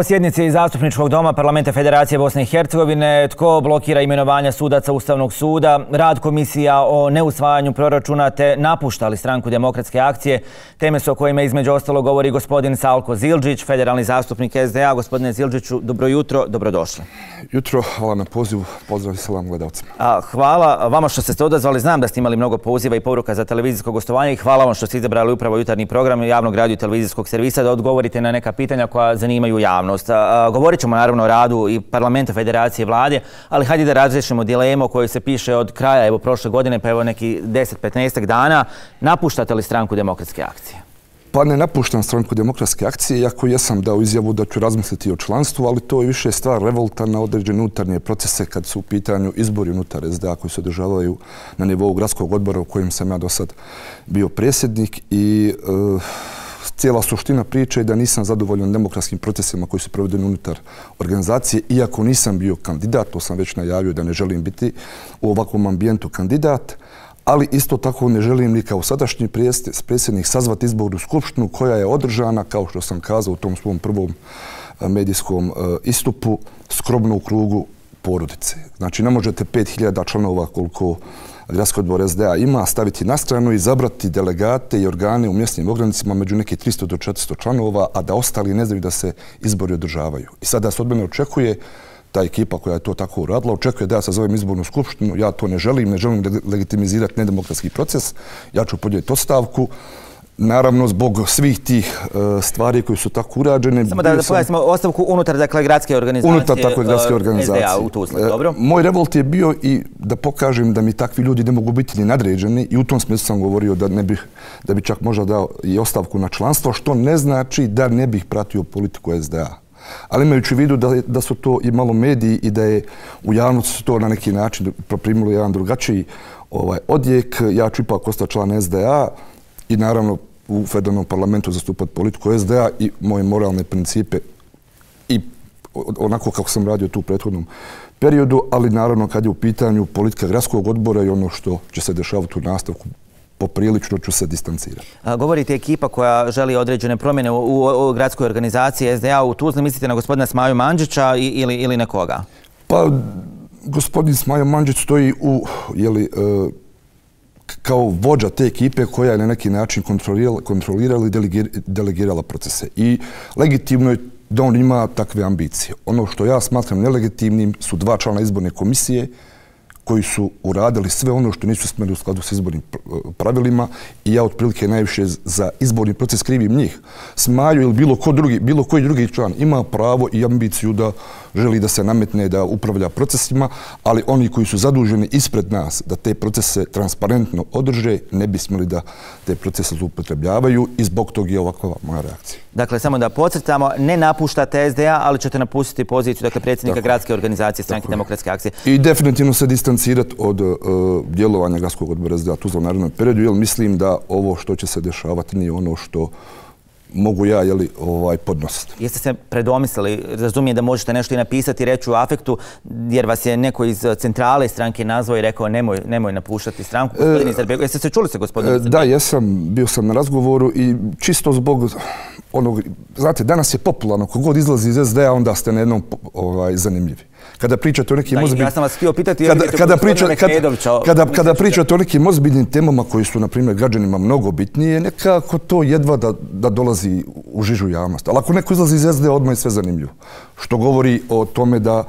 O sjednici zastupničkog doma Parlamenta Federacije Bosne i Hercegovine, tko blokira imenovanja sudaca Ustavnog suda, rad komisija o neusvajanju proračuna te napuštali stranku demokratske akcije, teme su o kojima između ostalo govori gospodin Salko Zilđić, federalni zastupnik SDA. Gospodine Zilđiću, dobro jutro, dobrodošli. Jutro, hvala na pozivu, pozdrav i salam gledalcima. Hvala vama što ste se odazvali, znam da ste imali mnogo poziva i poruka za televizijsko gostovanje i hvala vam što ste izabrali upravo jutarnji program javnog radio i televizijskog servisa da odgovorite na neka pitanja koja zanimaju javnost javnost. Govorit ćemo naravno o radu i parlamenta, federacije, vlade, ali hajde da razrešimo dilemu koju se piše od kraja evo prošle godine, pa evo neki 10-15 dana. Napuštate li stranku demokratske akcije? Pa ne napuštam stranku demokratske akcije, iako jesam dao izjavu da ću razmisliti o članstvu, ali to je više stvar revolta na određene unutarnje procese kad su u pitanju izbori unutar SDA koji se održavaju na nivou gradskog odbora u kojim sam ja do sad bio presjednik i uh, cijela suština priče je da nisam zadovoljan demokratskim procesima koji su provedeni unutar organizacije, iako nisam bio kandidat, to sam već najavio da ne želim biti u ovakvom ambijentu kandidat, ali isto tako ne želim ni kao sadašnji predsjednik sazvati izbornu skupštinu koja je održana, kao što sam kazao u tom svom prvom e, medijskom e, istupu, skrobno u krugu porodice. Znači, ne možete 5000 članova koliko gradski odbor SDA ima, staviti na stranu i zabrati delegate i organe u mjesnim ogranicima među neke 300 do 400 članova, a da ostali ne znaju da se izbori održavaju. I sada se od mene očekuje ta ekipa koja je to tako uradila, očekuje da ja sazovem izbornu skupštinu, ja to ne želim, ne želim legitimizirati nedemokratski proces, ja ću podijeti ostavku, naravno zbog svih tih uh, stvari koji su tako urađene. Samo da, da pojasnimo ostavku unutar dakle, gradske organizacije. Unutar takve gradske organizacije. SDA u Tuzli, dobro. Moj revolt je bio i da pokažem da mi takvi ljudi ne mogu biti ni nadređeni i u tom smislu sam govorio da ne bih, da bi čak možda dao i ostavku na članstvo, što ne znači da ne bih pratio politiku SDA. Ali imajući vidu da, da su to i malo mediji i da je u javnosti to na neki način proprimilo jedan drugačiji ovaj, odjek, ja ću ipak ostati član SDA i naravno u federalnom parlamentu zastupati politiku SDA i moje moralne principe i onako kako sam radio tu u prethodnom periodu, ali naravno kad je u pitanju politika gradskog odbora i ono što će se dešavati u nastavku, poprilično ću se distancirati. Govorite ekipa koja želi određene promjene u, gradskoj organizaciji SDA u Tuzli, mislite na gospodina Smaju Mandžića ili, ili nekoga? Pa, gospodin Smajo Mandžić stoji u jeli, uh, kao vođa te ekipe koja je na neki način kontrolirala, kontrolirala i delegirala procese. I legitimno je da on ima takve ambicije. Ono što ja smatram nelegitimnim su dva člana izborne komisije koji su uradili sve ono što nisu smeli u skladu sa izbornim pravilima i ja otprilike najviše za izborni proces krivim njih. Smaju ili bilo, ko drugi, bilo koji drugi član ima pravo i ambiciju da želi da se nametne da upravlja procesima, ali oni koji su zaduženi ispred nas da te procese transparentno održe, ne bi smeli da te procese zloupotrebljavaju i zbog tog je ovakva moja reakcija. Dakle, samo da podcrtamo, ne napuštate SDA, ali ćete napustiti poziciju dakle, predsjednika gradske organizacije Stranke demokratske akcije. I definitivno se distancirati od uh, djelovanja gradskog odbora SDA tu za narednom periodu, jer mislim da ovo što će se dešavati nije ono što mogu ja jeli, ovaj, podnositi. Jeste se predomislili, razumije da možete nešto i napisati, reći u afektu, jer vas je neko iz centrale stranke nazvao i rekao nemoj, nemoj napuštati stranku, gospodin e. Jeste se čuli se, gospodin Izarbego? Da, jesam, bio sam na razgovoru i čisto zbog onog, znate, danas je popularno, kogod izlazi iz SD-a, onda ste na jednom ovaj, zanimljivi kada pričate o nekim ozbiljnim... Ja sam vas htio pitati, kada, kada, priča, kada, kada, kada pričate o nekim ozbiljnim temama koji su, na primjer, građanima mnogo bitnije, nekako to jedva da, da dolazi u žižu javnost. Ali ako neko izlazi iz SD, odmah je sve zanimljivo. Što govori o tome da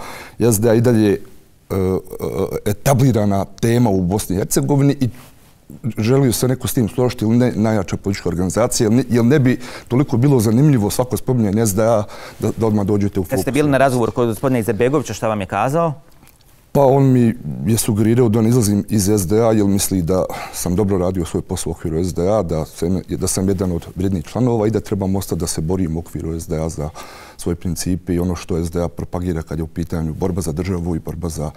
SD i dalje uh, etablirana tema u Bosni i Hercegovini i želio se neko s tim složiti ili ne najjača politička organizacija, jer ne bi toliko bilo zanimljivo svako spominje SDA da, da odmah dođete u fokus. Kad ste bili na razgovor kod gospodina Izebegovića, šta vam je kazao? Pa on mi je sugerirao da ne izlazim iz SDA, jer misli da sam dobro radio svoj posao u okviru SDA, da, sam, da sam jedan od vrijednih članova i da trebam ostati da se borim u okviru SDA za svoje principe i ono što SDA propagira kad je u pitanju borba za državu i borba za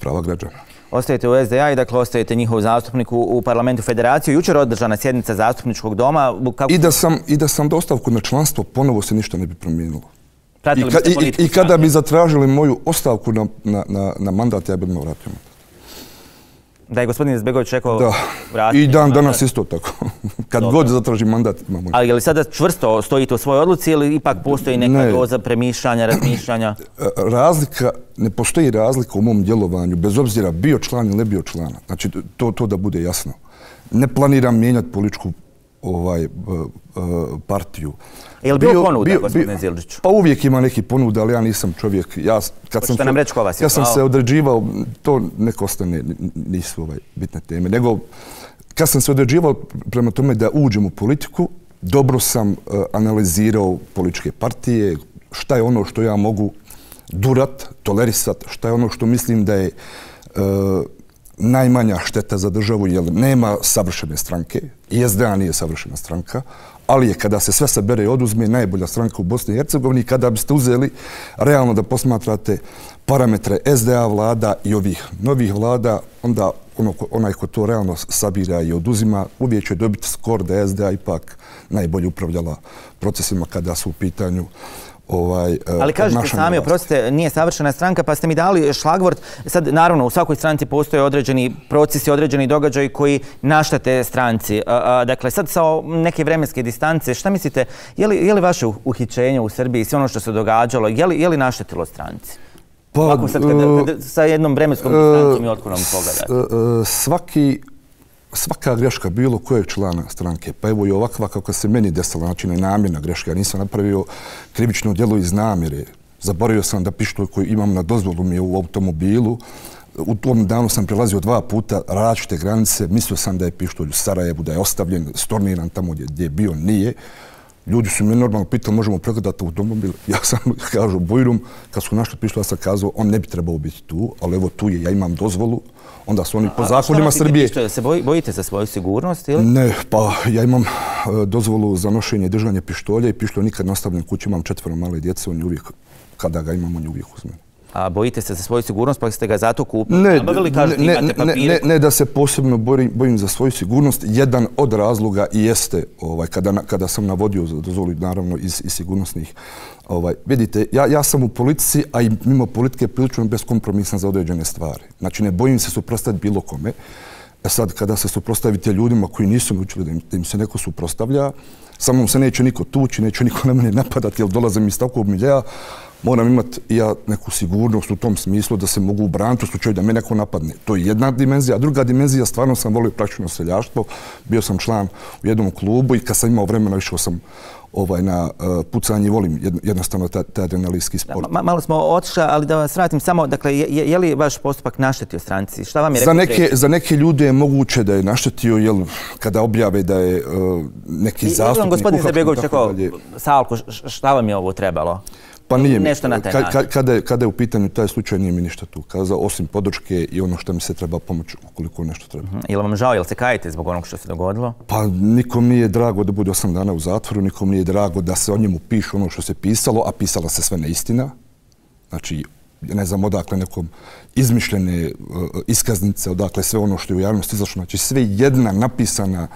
prava građana ostajete u SDA i dakle ostajete njihov zastupnik u, u parlamentu federacije. Jučer održana sjednica zastupničkog doma. Kako... I, da sam, I da sam dostavku na članstvo, ponovo se ništa ne bi promijenilo. I, ka, i, I kada bi zatražili moju ostavku na, na, na, na mandat, ja bih odmah vratio. Da je gospodin Zbegović rekao Da. vratiti I dan mandat. danas isto tako. Kad Dobro. god zatraži mandat imamo. Ali je li sada čvrsto stojite u svojoj odluci ili ipak postoji neka Ne. doza premišljanja, razmišljanja? E, razlika, ne postoji razlika u mom djelovanju, bez obzira bio član ili ne bio člana. Znači, to, to da bude jasno. Ne planiram mijenjati političku ovaj, partiju. Je li bilo ponuda, gospodine Zildžiću? Pa uvijek ima neki ponuda, ali ja nisam čovjek. Ja, kad Hoćete sam, nam reći ko vas je Ja sam se određivao, to neko ostane, nisu ovaj, bitne teme. Nego, kad sam se određivao prema tome da uđem u politiku, dobro sam e, analizirao političke partije, šta je ono što ja mogu durat, tolerisat, šta je ono što mislim da je e, najmanja šteta za državu, jer nema savršene stranke, i SDA nije savršena stranka, ali je kada se sve sabere i oduzme najbolja stranka u Bosni i Hercegovini, kada biste uzeli realno da posmatrate parametre SDA vlada i ovih novih vlada, onda ono, onaj ko to realno sabira i oduzima, uvijek će dobiti skor da je SDA ipak najbolje upravljala procesima kada su u pitanju ovaj, e, Ali kažete sami, oprostite, nije savršena stranka, pa ste mi dali šlagvort. Sad, naravno, u svakoj stranci postoje određeni procesi, određeni događaji koji naštate stranci. Dakle, sad sa neke vremenske distance, šta mislite, je li, je li vaše uh- uhićenje u Srbiji, sve ono što se događalo, je li, je li naštetilo stranci? Pa, Ovako sad, kada, e, kada, sa jednom vremenskom distancom i otkonom pogledate. S- e, svaki, svaka greška bilo kojeg člana stranke, pa evo i ovakva kako se meni desila, znači ne namjerna greška, ja nisam napravio krivično djelo iz namjere. Zaboravio sam da pištolj koji imam na dozvolu mi je u automobilu. U tom danu sam prelazio dva puta različite granice. Mislio sam da je pištolj u Sarajevu, da je ostavljen, storniran tamo gdje, gdje je bio, nije. Ljudi su me normalno pitali, možemo pregledati automobil. Ja sam, kažu, Bujrum, kad su našli pištolj, ja sam kazao, on ne bi trebao biti tu, ali evo tu je, ja imam dozvolu. Onda su oni po A zakonima nosite Srbije... pištolj? Se boji- bojite za svoju sigurnost ili? Ne, pa ja imam e, dozvolu za nošenje i držanje pištolja i pištolj nikad ne ostavljam kući, imam četvero male djece, on je uvijek, kada ga imam, on je uvijek uz mene. A bojite se za svoju sigurnost pa ste ga zato kupili? Ne, Nabavili, ne, kažete, ne, imate ne, papire. ne, ne da se posebno bojim, bojim za svoju sigurnost. Jedan od razloga i jeste ovaj, kada, kada sam navodio za dozvolu naravno iz, iz sigurnosnih. Ovaj, vidite, ja, ja sam u politici, a i mimo politike prilično beskompromisan za određene stvari. Znači ne bojim se suprostaviti bilo kome. E sad, kada se suprostavite ljudima koji nisu naučili da im, da im se neko suprostavlja, sa mnom se neće niko tući, neće niko na mene napadati, jer dolazim iz takvog miljeja, moram imati ja neku sigurnost u tom smislu da se mogu u slučaju da me neko napadne. To je jedna dimenzija. A druga dimenzija, stvarno sam volio praktično seljaštvo. Bio sam član u jednom klubu i kad sam imao vremena išao sam ovaj, na uh, pucanje volim jedno- jednostavno taj, taj adrenalinski sport. Ma, malo smo otišli, ali da vas vratim samo, dakle, je, je li vaš postupak naštetio stranci? Šta vam je Za rekao neke, predsjednik? za neke ljude je moguće da je naštetio, jel, kada objave da je uh, neki I- zastupnik... gospodin rekao, dalje. Salko, šta vam je ovo trebalo? Pa nije mi. Nešto na taj način. ka- kada, je, kada je u pitanju taj slučaj, nije mi ništa tu kazao, osim podrške i ono što mi se treba pomoći ukoliko nešto treba. Je li vam žao, jel se kajete zbog onog što se dogodilo? Pa nikom nije drago da bude osam dana u zatvoru, nikom nije drago da se o njemu piše ono što se pisalo, a pisala se sve neistina. Znači, ne znam odakle nekom izmišljene uh, iskaznice, odakle sve ono što je u javnosti izašlo. Znači, sve jedna napisana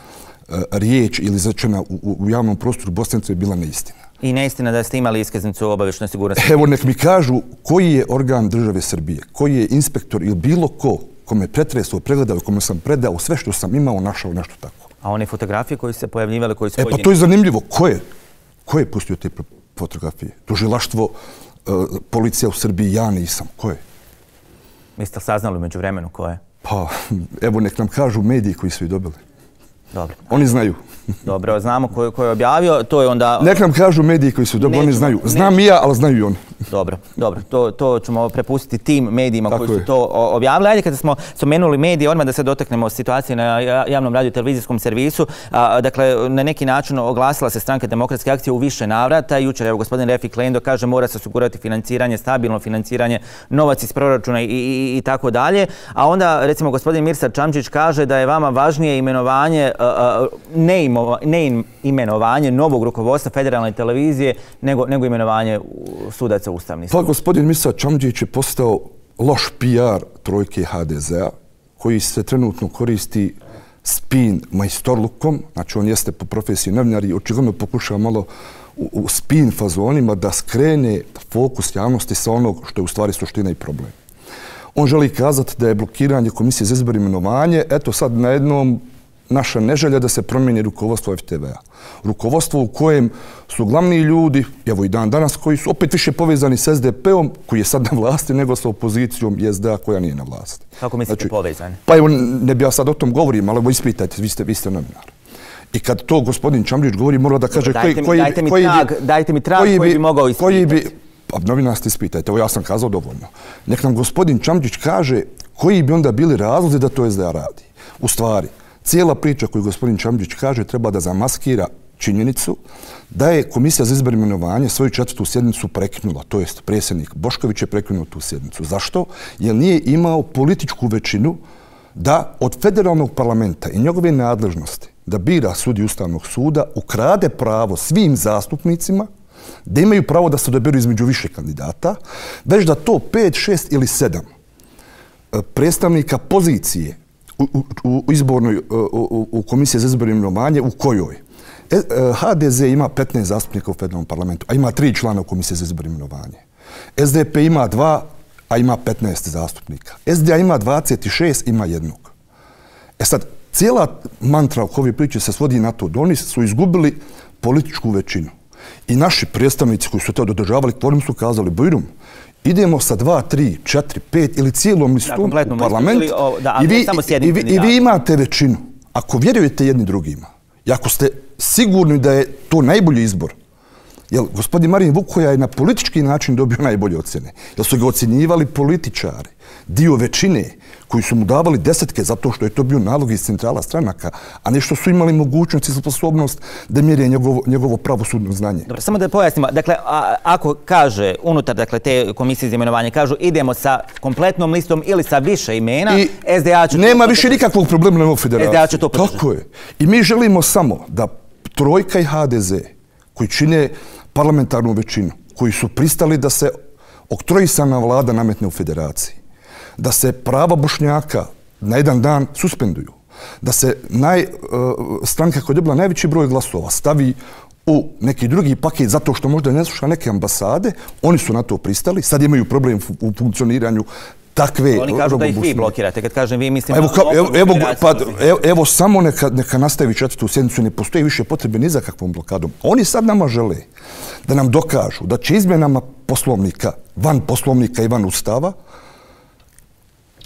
uh, riječ ili izrečena u, u, u javnom prostoru Bosnice je bila neistina. I neistina da ste imali iskaznicu obavišnoj sigurnosti. Evo nek mi kažu koji je organ države Srbije, koji je inspektor ili bilo ko kome pretresao, pregledao, kome sam predao sve što sam imao, našao nešto tako. A one fotografije koje su se pojavljivale, koji su E pa to je zanimljivo. Ko je? Ko je pustio te fotografije? Tužilaštvo, e, policija u Srbiji, ja nisam. Ko je? Vi ste li saznali među vremenu ko je? Pa, evo nek nam kažu mediji koji su ih dobili. Dobro. Oni znaju. Dobro, znamo ko, ko je objavio, to je onda... Nek nam kažu mediji koji su dobili, oni znaju. Znam i ja, ali znaju i oni. Dobro, dobro, to, to ćemo prepustiti tim medijima Tako koji su to objavili. Ajde kada smo spomenuli medije, odmah da se dotaknemo situacije na ja- javnom radio televizijskom servisu. A, dakle, na neki način oglasila se stranka demokratske akcije u više navrata. Jučer, evo, gospodin Refik Lendo kaže mora se osigurati financiranje, stabilno financiranje, novac iz proračuna i, i, i tako dalje. A onda, recimo, gospodin Mirsad Čamčić kaže da je vama važnije imenovanje, a, a, ne, ne imenovanje novog rukovodstva federalne televizije nego, nego imenovanje sudaca Ustavnih Pa gospodin Misa Čamđić je postao loš PR trojke HDZ-a koji se trenutno koristi spin majstorlukom, znači on jeste po profesiji novinar i očigledno pokušava malo u, u spin fazonima da skrene fokus javnosti sa onog što je u stvari suština i problem. On želi kazati da je blokiranje komisije za izbor imenovanje, eto sad na jednom naša neželja da se promijeni rukovodstvo FTV-a. Rukovodstvo u kojem su glavni ljudi, evo i dan danas, koji su opet više povezani s SDP-om, koji je sad na vlasti, nego sa opozicijom SDA koja nije na vlasti. Kako mislite znači, povezani? Pa evo, ne bi ja sad o tom govorim, ali evo ispitajte, vi ste, vi ste novinar. I kad to gospodin Čamrić govori, mora da kaže dajte koji, mi, koji, dajte mi trag, dajte mi trag koji, koji bi, mogao ispitati. Koji bi, pa novinar ste ispitajte, evo ja sam kazao dovoljno. Nek nam gospodin Čamrić kaže koji bi onda bili razlozi da to SDA radi. U stvari, cijela priča koju gospodin Čamđić kaže treba da zamaskira činjenicu da je Komisija za izbor imenovanje svoju četvrtu sjednicu prekinula, to jest predsjednik Bošković je prekinuo tu sjednicu. Zašto? Jer nije imao političku većinu da od federalnog parlamenta i njegove nadležnosti da bira sudi Ustavnog suda ukrade pravo svim zastupnicima da imaju pravo da se odaberu između više kandidata, već da to 5, 6 ili 7 e, predstavnika pozicije u, u, izbornoj e, u, u komisiji za izbor imenovanje u kojoj e, e HDZ ima 15 zastupnika u federalnom parlamentu, a ima tri člana u komisiji za izbor imenovanje. SDP ima dva, a ima 15 zastupnika. SDA ima 26, ima jednog. E sad, cijela mantra oko ove priče se svodi na to da oni su izgubili političku većinu. I naši predstavnici koji su to dodržavali kvorum su kazali, Bojrum, idemo sa dva, tri, četiri, pet ili cijelom listom u parlament i, vi, i, vi, i vi imate većinu. Ako vjerujete jedni drugima i ako ste sigurni da je to najbolji izbor, Jel, gospodin Marin Vukoja je na politički način dobio najbolje ocjene. Jel su ga ocjenjivali političari, dio većine, koji su mu davali desetke zato što je to bio nalog iz centrala stranaka, a nešto su imali mogućnost i sposobnost da mjeri njegovo, njegovo pravosudno znanje. Dobro, samo da pojasnimo. Dakle, a, ako kaže unutar dakle, te komisije za imenovanje, kažu idemo sa kompletnom listom ili sa više imena, I SDA će Nema to više nikakvog problema na ovu federaciju. SDA će to podržati. Tako je. I mi želimo samo da Trojka i HDZ, koji čine parlamentarnu većinu, koji su pristali da se oktrojisana vlada nametne u federaciji, da se prava bošnjaka na jedan dan suspenduju, da se naj, uh, stranka koja je dobila najveći broj glasova stavi u neki drugi paket zato što možda ne sluša neke ambasade, oni su na to pristali, sad imaju problem u funkcioniranju takve... Oni kažu da ih vi blokirate, kad kažem vi mislim... Evo, ka, evo, evo, pa, evo, evo, samo neka, neka nastavi četvrtu sjednicu, ne postoji više potrebe ni za kakvom blokadom. Oni sad nama žele da nam dokažu da će izmjenama poslovnika, van poslovnika i van ustava,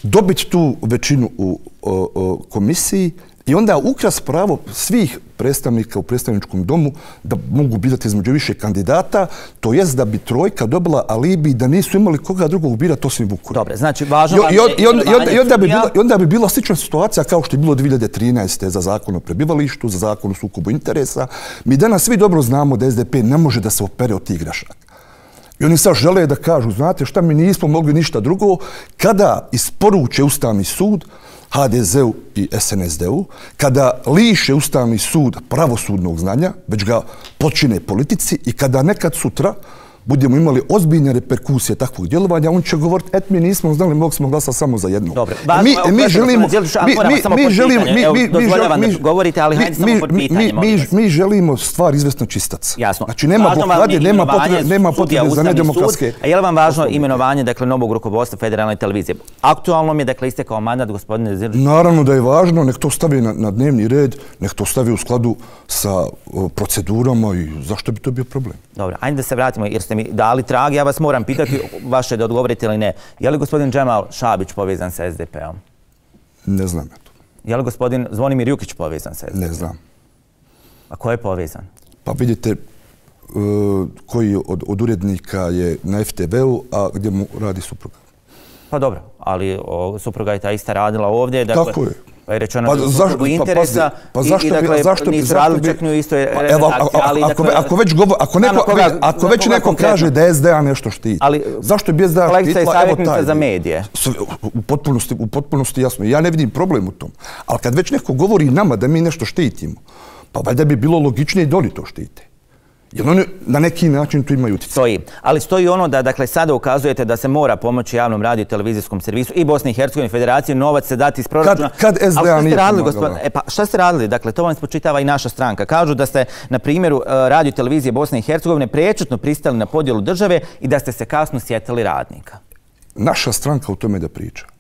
dobiti tu većinu u o, o, komisiji i onda ukras pravo svih predstavnika u predstavničkom domu da mogu birati između više kandidata, to jest da bi trojka dobila alibi da nisu imali koga drugog birati osim Vukura. Dobre, znači važno I, i, i, on, i, onda, i, onda bi bila, I onda bi bila slična situacija kao što je bilo 2013. za zakon o prebivalištu, za zakon o sukobu interesa. Mi danas svi dobro znamo da SDP ne može da se opere od tih grašaka. I oni sad žele da kažu, znate šta, mi nismo mogli ništa drugo, kada isporuče Ustavni sud, HDZ-u i SNSD-u, kada liše Ustavni sud pravosudnog znanja, već ga počine politici i kada nekad sutra budemo imali ozbiljne reperkusije takvog djelovanja, on će govoriti, et mi nismo znali, mogli smo glasati samo za jednu. Dobre, važno, mi, mi želimo, mi, mi, mi želimo, mi, mi, mi, mi, govorite, ali hajde samo pod pitanje, mi, mi, želimo stvar izvesno čistac. Jasno. Znači, nema blokade, nema potrebe, nema potrebe za nedemokratske... A je li vam važno imenovanje, dakle, novog rukovodstva federalne televizije? Aktualno mi je, dakle, istekao mandat gospodine Zirlić? Naravno da je važno, nek to stavi na, na dnevni red, nek to stavi u skladu sa procedurama i zašto bi to bio problem? Dobro, ajde da se vratimo, jer ste mi dali trag. Ja vas moram pitati, vaše da odgovorite ili ne. Je li gospodin Džemal Šabić povezan sa SDP-om? Ne znam ja to. Je li gospodin Zvonimir Jukić povezan sa SDP-om? Ne znam. A ko je povezan? Pa vidite, uh, koji od, od urednika je na FTV-u, a gdje mu radi supruga. Pa dobro, ali o, supruga je ta ista radila ovdje. Dakle, Tako je. Pa je rečeno pa, da zašto, pa, interesa pa, zašto, i, i dakle, zašto, nisu radili čak ni u istoj pa, evo, ali... Ako, dakle, ako već, govo, ako neko, koga, ako već neko kaže da je SDA nešto štiti, ali, zašto bi SDA štitila? Kolegica je savjetnica za medije. U potpunosti, u potpunosti jasno. Ja ne vidim problem u tom. Ali kad već neko govori nama da mi nešto štitimo, pa valjda bi bilo logičnije da oni to štite. Jer oni na neki način tu imaju utjecaj. Stoji. Ali stoji ono da dakle, sada ukazujete da se mora pomoći javnom radiju i televizijskom servisu i Bosni i Hercegovini federaciji novac se dati iz proračuna. Kad, kad SDA nije pomagala? E pa šta ste radili? Dakle, to vam spočitava i naša stranka. Kažu da ste na primjeru e, radio i televizije Bosne i Hercegovine prečutno pristali na podjelu države i da ste se kasno sjetili radnika. naša stranka u tome da priča?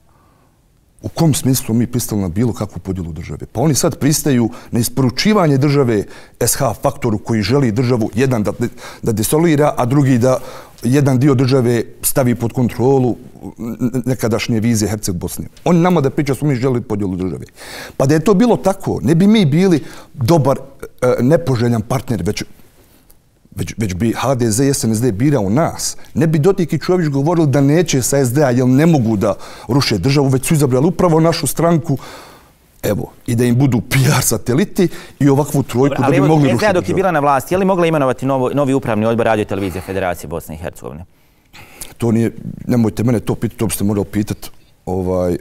U kom smislu mi pristali na bilo kakvu podjelu države? Pa oni sad pristaju na isporučivanje države SH faktoru koji želi državu jedan da, da desolira, a drugi da jedan dio države stavi pod kontrolu nekadašnje vizije Herceg Bosne. Oni nama da priča smo mi želi podjelu države. Pa da je to bilo tako, ne bi mi bili dobar, e, nepoželjan partner, već već, već bi HDZ i SNSD birao nas, ne bi Dodik i Čović govorili da neće sa SDA jer ne mogu da ruše državu, već su izabrali upravo našu stranku Evo, i da im budu PR sateliti i ovakvu trojku Dobre, da bi evo, mogli rušiti državu. dok je bila na vlasti, je li mogla imenovati novo, novi upravni odbor radio televizije Federacije Bosne i Hercegovine? To nije, nemojte mene to pitati, to biste morali pitati ovaj,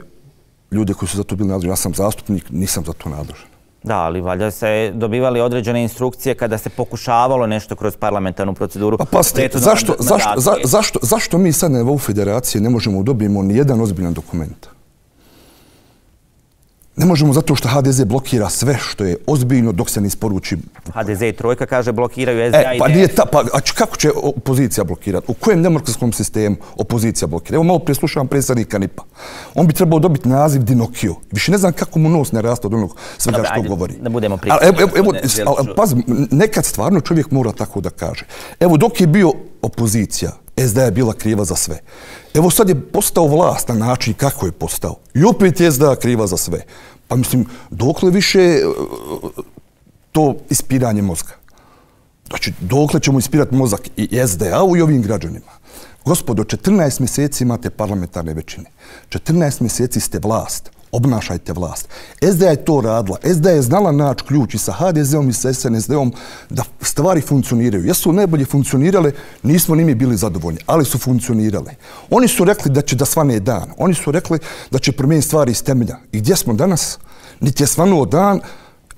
ljude koji su za to bili nadležni. Ja sam zastupnik, nisam za to nadležan. Da, ali valjda se dobivali određene instrukcije kada se pokušavalo nešto kroz parlamentarnu proceduru. Pa pasite, zašto, zašto, za, zašto, zašto mi sad na nivou federacije ne možemo dobijemo ni jedan ozbiljan dokument? Ne možemo zato što HDZ blokira sve što je ozbiljno dok se ne isporuči. HDZ i Trojka kaže blokiraju SDA e, pa nije ta, pa, a kako će opozicija blokirati? U kojem demokratskom sistemu opozicija blokira? Evo malo preslušavam predsjednika NIPA. On bi trebao dobiti naziv Dinokio. Više ne znam kako mu nos ne raste od onog svega Dobre, što ajde, govori. Da budemo prikljeni. Evo, evo, evo, paz, nekad stvarno čovjek mora tako da kaže. Evo dok je bio opozicija, SDA je bila kriva za sve. Evo sad je postao vlast na način kako je postao. I opet je SDA kriva za sve. Pa mislim, dokle više e, to ispiranje mozga? Znači, dokle ćemo ispirati mozak i SDA-u i ovim građanima? Gospodo, 14 mjeseci imate parlamentarne većine. 14 mjeseci ste vlast obnašajte vlast. SDA je to radila. SDA je znala naći ključ i sa HDZ-om i sa SNSD-om da stvari funkcioniraju. Jesu najbolje funkcionirale, nismo nimi bili zadovoljni, ali su funkcionirale. Oni su rekli da će da svane dan. Oni su rekli da će promijeniti stvari iz temelja. I gdje smo danas? Niti je svanuo dan,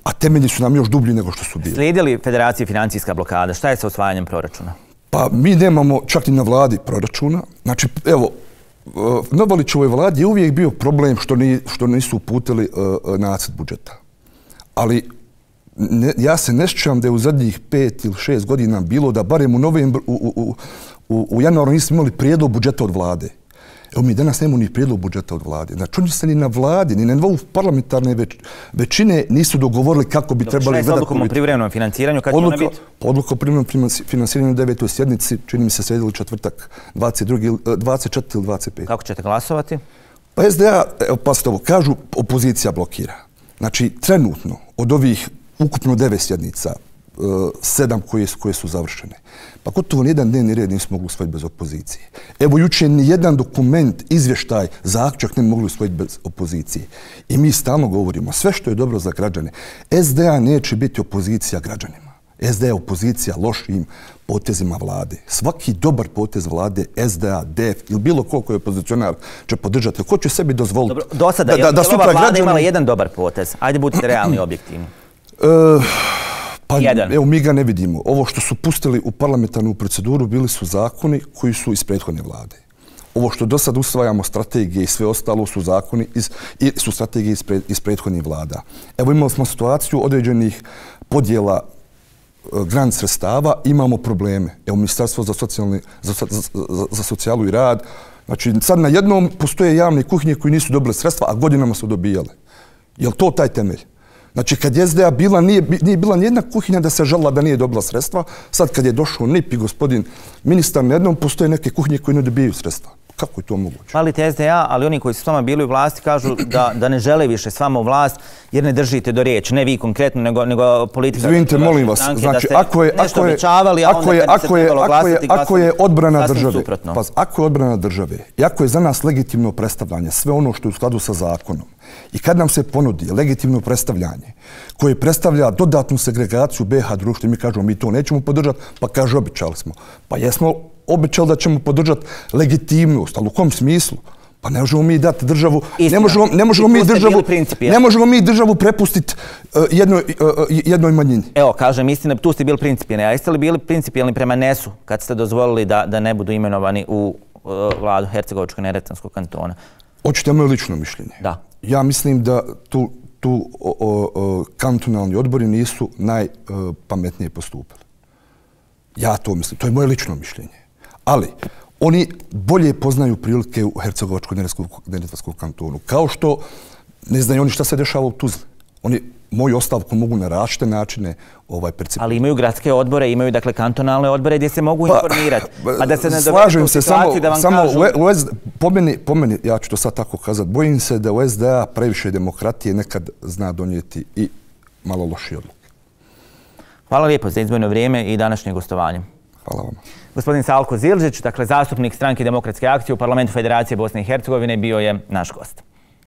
a temelji su nam još dublji nego što su bili. Slijedi li Federacija financijska blokada? Šta je sa osvajanjem proračuna? Pa mi nemamo čak i na vladi proračuna. Znači, evo, Eh, Novalićevoj vladi je uvijek bio problem što, ni, što nisu uputili uh, nacrt budžeta. Ali ne, ja se ne sjećam da je u zadnjih pet ili šest godina bilo da barem u novembru, u, u, u, u januaru nismo imali prijedlog budžeta od vlade. Evo mi danas nemamo ni prijedlog budžeta od vlade. Znači oni se ni na vladi, ni na nivou parlamentarne več, većine nisu dogovorili kako bi Dok, trebali gledati... Šta je odlukom o privremenom financiranju? Kad odluka, će ona biti? Odluka o privremenom financiranju u devetoj sjednici, čini mi se sredili četvrtak 22, 24 ili 25. Kako ćete glasovati? Pa SDA, evo pa ovo, kažu opozicija blokira. Znači, trenutno, od ovih ukupno devet sjednica, sedam koje koje su završene. Pa gotovo nijedan dnevni red nismo mogli usvojiti bez opozicije. Evo, juče ni jedan dokument, izvještaj, zaključak ne mogli usvojiti bez opozicije. I mi stalno govorimo, sve što je dobro za građane, SDA neće biti opozicija građanima. SDA je opozicija lošim potezima vlade. Svaki dobar potez vlade, SDA, DEF ili bilo koliko je opozicionar će podržati. Ko će sebi dozvoliti? Dobro, do sada, da, da, da, da ova vlada građani... imala jedan dobar potez? Ajde, budite realni i objektivni. Uh, Pa, Jedan. Evo, mi ga ne vidimo. Ovo što su pustili u parlamentarnu proceduru bili su zakoni koji su iz prethodne vlade. Ovo što do sad usvajamo strategije i sve ostalo su zakoni iz, i su strategije iz, pre, iz prethodnih vlada. Evo imali smo situaciju određenih podjela e, grant sredstava, imamo probleme. Evo, Ministarstvo za, socijalni, za, za, za, za socijalu i rad, znači sad na jednom postoje javne kuhinje koji nisu dobile sredstva, a godinama su dobijale. Je to taj temelj? Znači, kad je SDA bila, nije, nije bila nijedna kuhinja da se žala da nije dobila sredstva. Sad, kad je došao NIP i gospodin ministar, na jednom postoje neke kuhinje koje ne dobijaju sredstva. Kako je to moguće? Hvalite SDA, ali oni koji su s vama bili u vlasti kažu da, da ne žele više s vama u vlast jer ne držite do riječi. Ne vi konkretno, nego, nego politika. Izvinite, molim vas. Znači, ako je, ako je, ako je, ako je, ako je, ako je odbrana države, pa, ako je odbrana države i ako je za nas legitimno predstavljanje, sve ono što je u skladu sa zakonom, I kad nam se ponudi legitimno predstavljanje koje predstavlja dodatnu segregaciju BH društva, mi kažemo mi to nećemo podržati, pa kaže običali smo. Pa jesmo običali da ćemo podržati legitimnost, ali u kom smislu? Pa ne možemo mi dati državu, ne možemo, ne možemo mi državu, ne možemo mi državu prepustiti uh, jednoj, uh, jednoj manjini. Evo, kažem istina, tu ste bili principijalni, a jeste li bili principijalni prema NES-u kad ste dozvolili da, da ne budu imenovani u uh, vladu Hercegovičko-Neretanskog kantona? Hoćete moje lično mišljenje? Da. Ja mislim da tu, tu o, o, o, kantonalni odbori nisu najpametnije postupili. Ja to mislim. To je moje lično mišljenje. Ali, oni bolje poznaju prilike u Hercegovačko-Neretvarskom kantonu. Kao što ne znaju oni šta se dešava u Tuzli. Oni moju ostavku mogu na različite načine ovaj percipirati. Ali imaju gradske odbore, imaju dakle kantonalne odbore gdje se mogu pa, informirati. Pa da se ne slažem se samo, da vam samo kažu... u, SD, po, meni, po meni, ja ću to sad tako kazati, bojim se da u SDA previše demokratije nekad zna donijeti i malo loši odluke. Hvala lijepo za izbojno vrijeme i današnje gostovanje. Hvala vam. Gospodin Salko Zilžić, dakle zastupnik stranke demokratske akcije u parlamentu Federacije Bosne i Hercegovine, bio je naš gost.